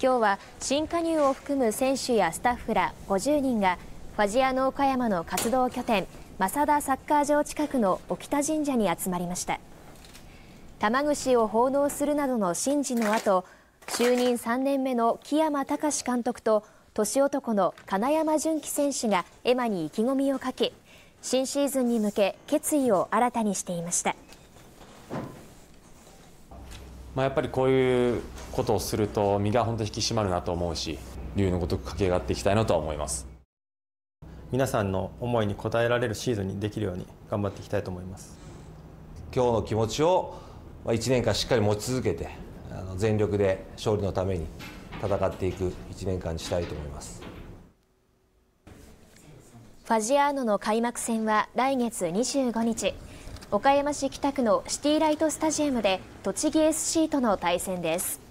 今日は新加入を含む選手やスタッフら50人がファジアノ岡山の活動拠点正田サッカー場近くの沖田神社に集まりました玉串を奉納するなどの神事の後就任3年目の木山隆監督と年男の金山純喜選手がエマに意気込みをかけ新シーズンに向け決意を新たにしていました。まあ、やっぱりこういうことをすると身が本当に引き締まるなと思うし竜のごとく駆け上がっていきたいなとは思います。皆さんの思いに応えられるシーズンにできるように頑張っていきたいと思います。今日の気持ちを1年間しっかり持ち続けて全力で勝利のために戦っていく1年間にしたいと思います。ファジアーノの開幕戦は来月25日岡山市北区のシティライトスタジアムで栃木 SC との対戦です。